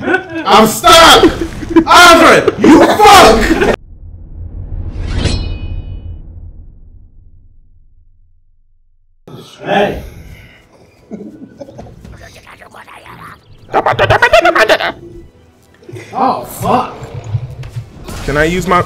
I'm stuck! Andre, you fuck! Hey. Oh fuck! Can I use my?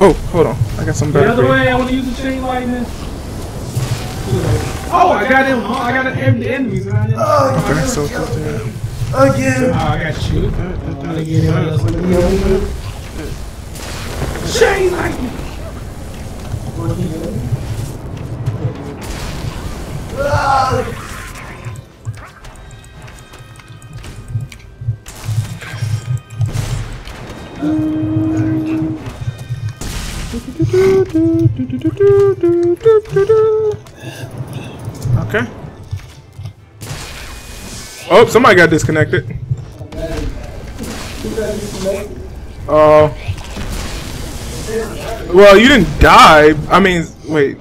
Oh, hold on. I got some The other way, I want to use the chain lightning. Oh, I got him. I got the the enemies. I didn't- Oh, Okay, so yeah. Again. Ah, I got you. I'm gonna get him. Chain lightning. Okay. Oh, somebody got disconnected. Oh. well, you didn't die. I mean, wait.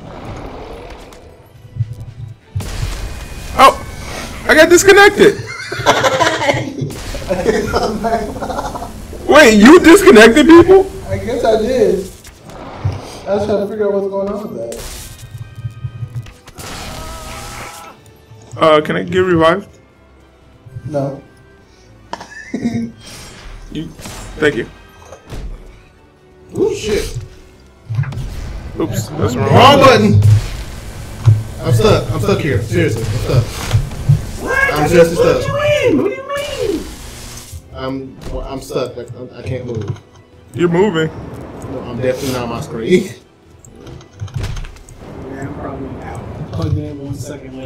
Oh, I got disconnected. Wait, you disconnected people? I guess I did. I was trying to figure out what's going on with that. Uh, can I get revived? No. You, thank you. Ooh, shit. Oops, that's wrong. Wrong button. I'm stuck. I'm stuck here. Seriously, I'm stuck. What? I'm seriously stuck. What do you mean? I'm well, I'm stuck. Like, I I can't move. You're moving. No, I'm definitely not on my screen. Yeah, I'm probably out. Plugged in one second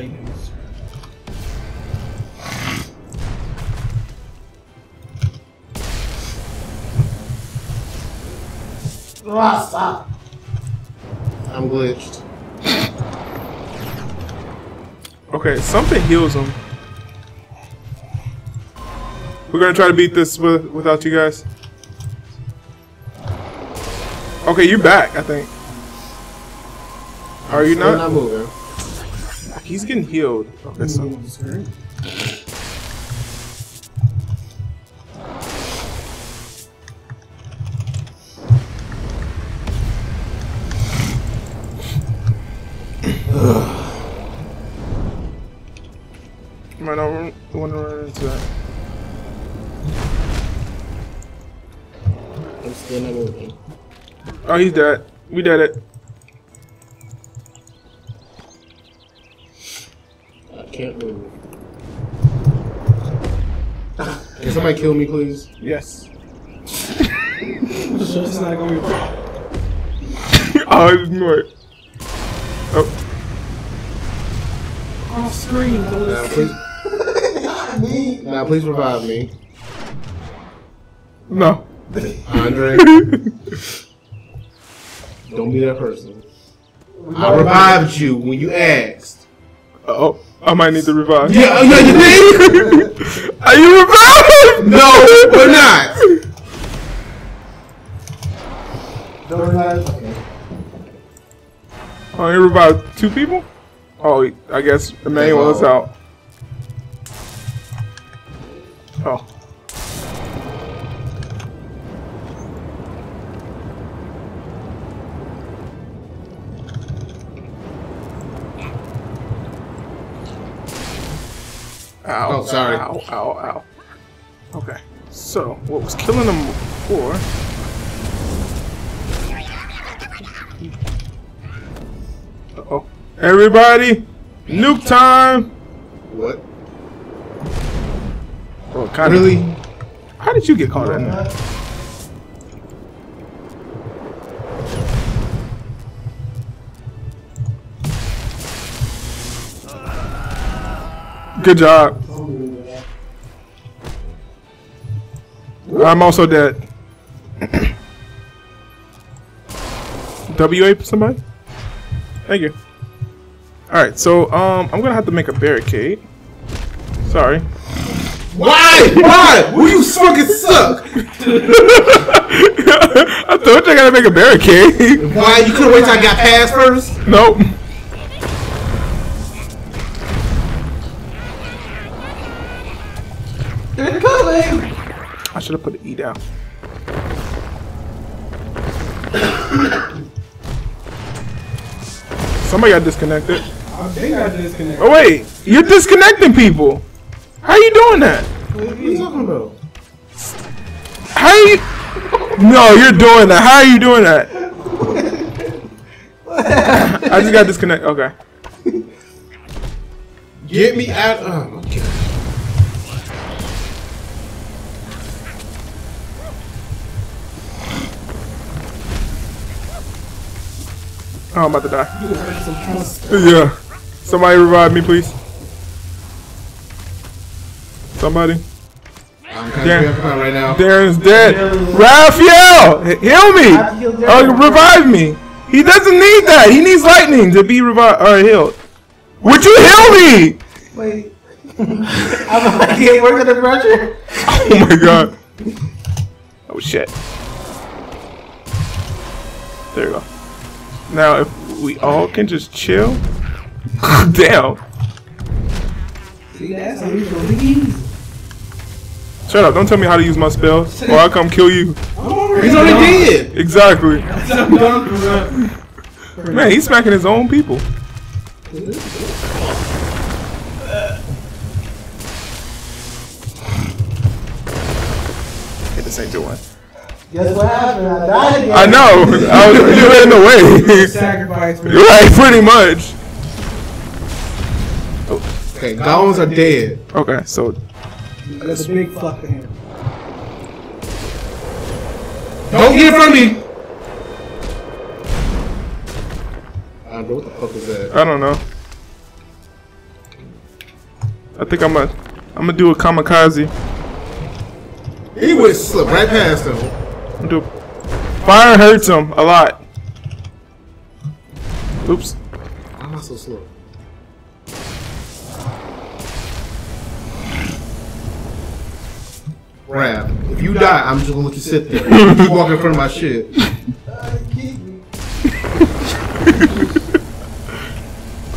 late. I'm glitched. Okay, something heals him. We're gonna try to beat this with, without you guys. Okay, you're back, I think. Are you Still not? not moving. He's getting healed. Okay, so mm-hmm. I'm still not moving. Oh, he's dead. We did it. I can't move. Can somebody kill me, please? Yes. It's not gonna be. oh, ignore it. Oh, Off screen. Now, please. now, please revive me, no. Andre. Don't be that person. I revived you when you asked. Oh, I might need to revive. Yeah, oh, yeah, you think? Are you revived? no, we're not. Oh, you revived two people? Oh, I guess Emmanuel is out. Oh. Ow. Oh, sorry. Ow, ow, ow. Okay. So, what was killing them before? Uh-oh. Everybody, nuke time! What? Oh, kind Really? How did you get caught in there? Good job. I'm also dead. WA somebody? Thank you. Alright, so um I'm gonna have to make a barricade. Sorry. Why? Why? Will you fucking suck? I told you I gotta make a barricade. Why? You couldn't wait till I got past first? nope. They're coming. I should have put the E down. Somebody got disconnected. I think I disconnected. Oh wait, you're disconnecting people. How are you doing that? What are you talking about? How you? No, you're doing that. How are you doing that? I just got disconnected. Okay. Get me out. Oh, Oh, I'm about to die. Yeah. Somebody revive me, please. Somebody. I'm kind Damn. of right now. Darrin's dead. Raphael, heal me. Uh, revive me. He doesn't need that. He needs lightning to be revived or healed. Would you heal me? Wait. I'm like, yeah, we're gonna pressure. Oh my god. Oh shit. There you go. Now, if we all can just chill. Damn. See, that's how you. Shut up. Don't tell me how to use my spells, or I'll come kill you. He's already dead. Exactly. I'm done for real. Man, he's smacking his own people. Hit this ain't doing. Guess what happened? I died again. I know. I was, you were in the way. Sacrifice for right, pretty much. Okay, golems are dead. Okay, so That's a big fuck for him. Don't get from me. I don't know what the fuck was that. I don't know. I think I'm gonna I'm gonna do a kamikaze. He would slip right past him. Do fire hurts him a lot. Oops. I'm not so slow. Rap. If you die, I'm just gonna let you sit there. Keep walking in front of my shit.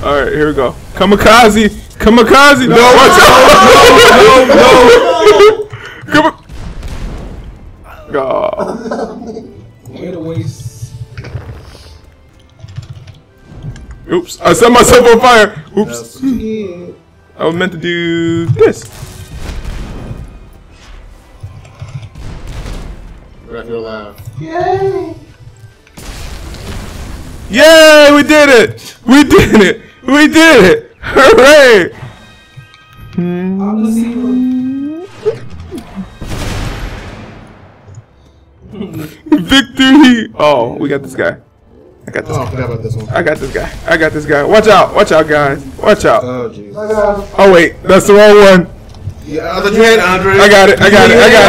All right, here we go. Kamikaze, kamikaze. No, watch out! Way to waste. Oops, I set myself on fire. Oops, I was meant to do this. Rap, you're alive. Yay! Yay, we did it! We did it! We did it! Hooray! I'm Victory! Oh, we got this guy. I got this. Oh, I forgot about this one. I got this guy. I got this guy. Watch out! Watch out, guys! Watch out! Oh, jeez. Oh wait, that's the wrong one. Yeah, I thought Andre. I got it. I got it. I got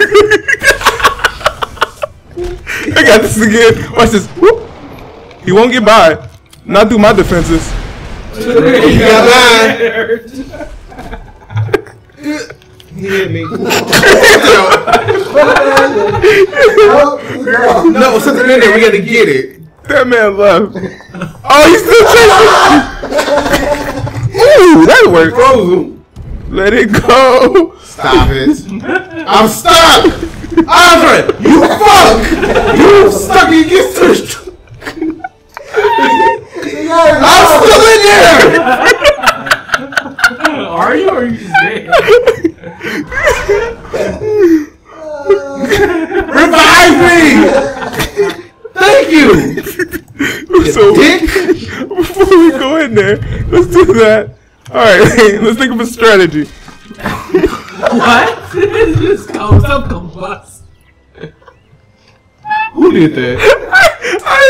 it. I got this again. Watch this. Whoop. He won't get by. Not through my defenses. You got mine. He hit me. no, something in there. We got to get it. That man left. Oh, he's still chasing. Ooh, that worked. Frozen. Let it go. Stop it. I'm stuck. Andre, you fuck. You stuck. You get pushed. I'm still in there. Are you or are you just dead? Revive me. Thank you. So Dick. before we go in there, let's do that. All right, let's think of a strategy. What? this goes up combust. Who did that? I,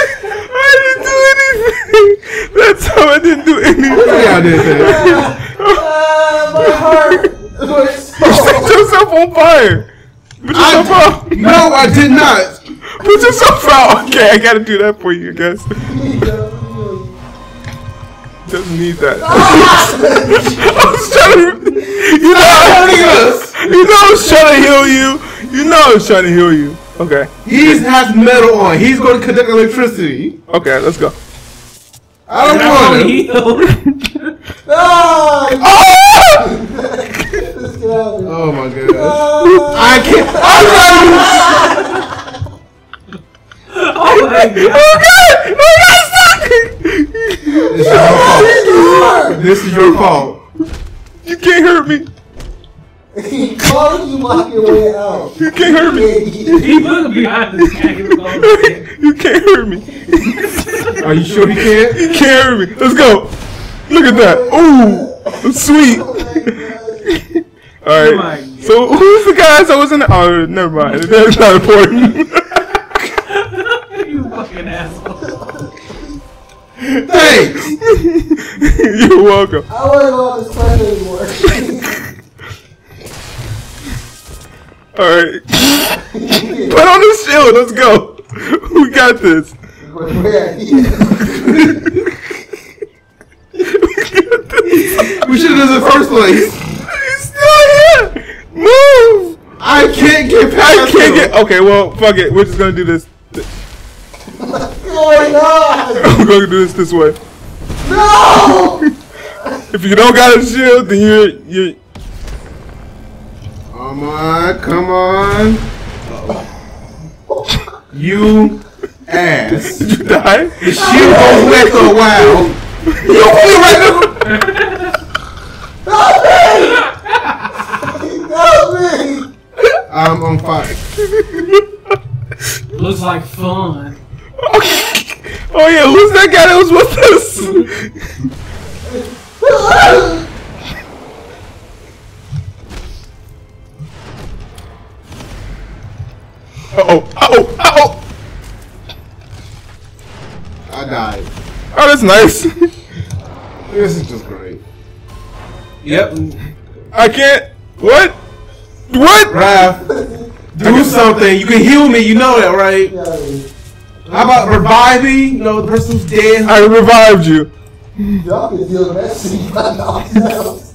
I didn't do anything. That's how I didn't do anything. Y'all did that. Uh, my heart was You set yourself on fire. Put yourself out. No, I did not. Put yourself out. Okay, I gotta do that for you, guys. guess. Doesn't need that. I was trying to. You know, Hurting us. you know, I was trying to heal you. You know, I was trying to heal you. Okay, He has metal on. He's going to conduct electricity. okay, let's go. I don't want to heal. Ah! Oh! get out of here. Oh my god. Ah! I can't. Oh my god. Oh God! Oh God! Stop! This is your fault. This is your fault. You can't hurt me. He called you on your way out. You can't hurt me. He looked behind this guy. He was all dead. You can't hurt me. Are you sure he can't? He can't hurt me. Let's go. Look at that. Ooh, sweet. All Oh right. my So who's the guys that was in? The, oh, never mind. That's not important. you fucking asshole. Thanks. You're welcome. I don't want to go on this quest anymore. All right. Put on the shield. Let's go. We got this. Where he is. We should have done this the first place. He's still here. Move. I can't get past. I can't him. get. Okay, well, fuck it. We're just gonna do this. What's going on? We're gonna do this this way. No! If you don't got a shield, then you're you're. Come on, come on. You ass. Did you die? The shield goes away for a while. You feel right Help me! I'm on fire. Looks like fun. Oh yeah, who's that guy that was with us? Uh oh, uh oh, uh oh. I died. Oh, that's nice. This is just great. Yep. I can't. What? What? Raph, do something. You can heal me. You know that, right? Get out of here. How about revive me? You know, the person who's dead. I revived you. Y'all can deal with that shit by yourselves.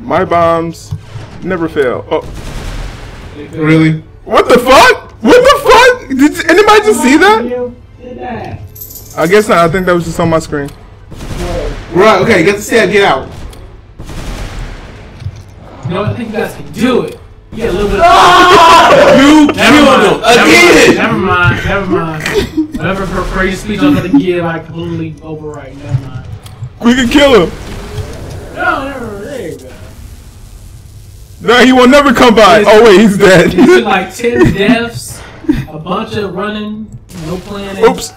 My bombs never fail. Oh, Really? what the fuck? What the fuck? Did anybody just see that? Did. I guess not. I think that was just on my screen. Right. Okay. Get the step. Get out. You know, I think you guys can do it. You get a little bit. You Never killed mind. him Never, again. never mind. Never mind. Whatever her crazy speech I'm gonna give, I completely overwrite. Never mind. We can kill him. No, never. There you go. No, he will never come by. Oh wait, he's dead. You took like ten deaths, a bunch of running, no planning. Oops.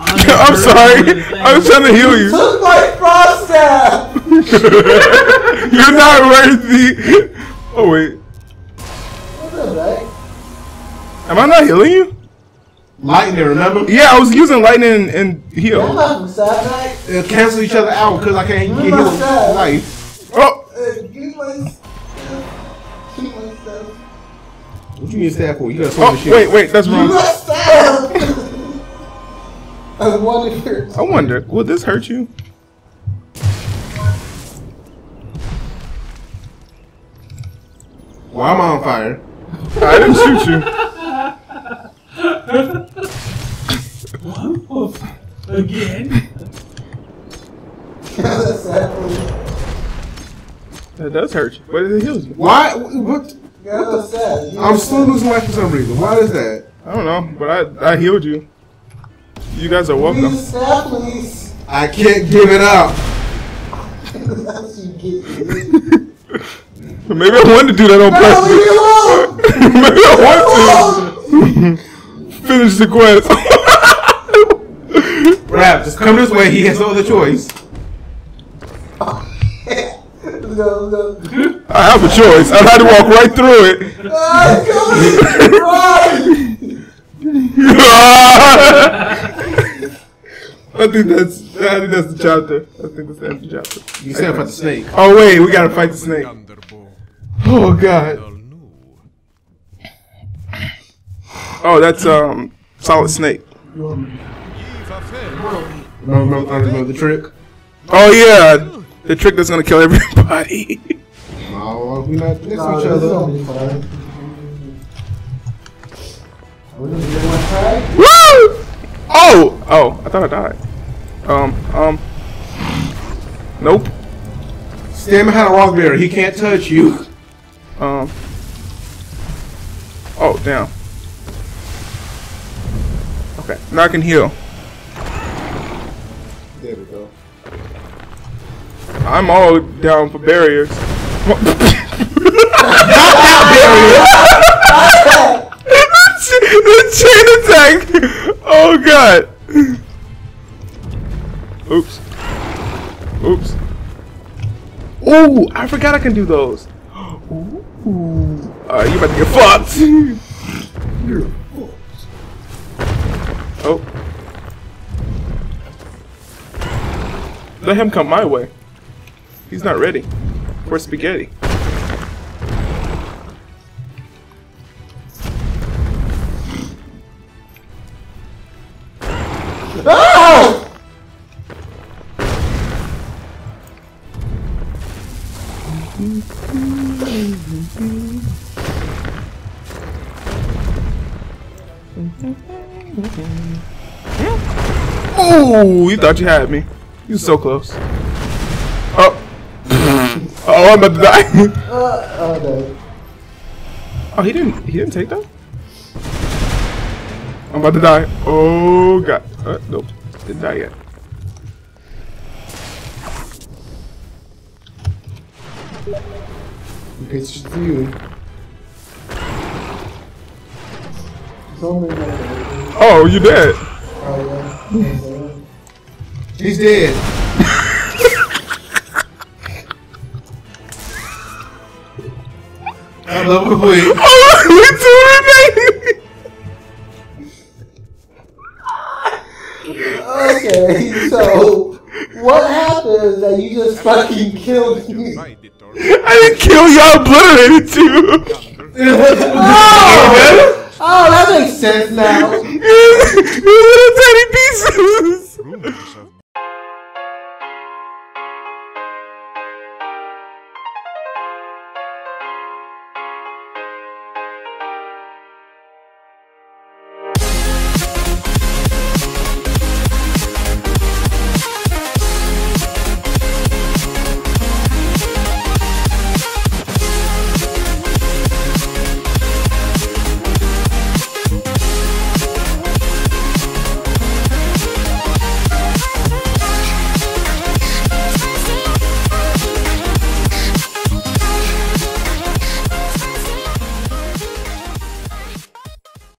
I'm sorry. I was trying to heal you. Took my frost staff! You're not worthy. Oh wait, What's right? am I not healing you? Lightning. Remember? Yeah, I was using lightning and, and I'm heal. not from Saturday. They'll cancel each other out because I can't get Remember healed that. life. Oh, Uh, give my Keep my stuff. What you need staff for? You got so much oh, shit. wait, wait, that's wrong. my stuff! I wonder. I wonder, will this hurt you? Why am I on fire? I didn't shoot you. Again. That's sad. That does hurt you, but it heals you. Why? What? Yeah, that's sad. I'm still losing life for some reason. Why is that? I don't know, but I I healed you. You guys are welcome. please. I can't give it up. That's what you get. Maybe I wanted to do that on purpose. finish the quest. Rap, just come this way. He has no other choice. Let's go, let's go. I have a choice. I've had to walk right through it. I think that's I think that's the chapter. I think that's the end of the chapter. You said about the snake. Oh wait, we gotta fight the snake. Oh god. Oh, that's um solid snake. Remember, remember, remember the trick? Oh yeah, the trick that's gonna kill everybody. No, we not next to each other. gonna be fun. We're gonna get one try. Woo! Oh, oh, I thought I died. Um, um. Nope. Stand behind a rock barrier. He can't touch you. Um. Oh, damn. Okay, now I can heal. There we go. I'm all down for barriers. the chain attack! Oh god! Oops. Oops. Ooh, I forgot I can do those. Ooh. Alright, you about to get fucked. Oh. Let him come my way. He's not ready for spaghetti. Oh, you thought you had me. You so close. Oh. oh, I'm about to die. Oh, oh, he didn't. He didn't take that. I'm about to die. Oh god. Uh, nope. Didn't die yet. It's just you. It's only like, Oh, you dead. Yeah. He's dead. I love it quick. Oh, we two remain. Okay, so what happened is that you just fucking killed me? I didn't kill you. I obliterated you. Oh! oh, that makes sense now. you little tiny pieces. Rumors have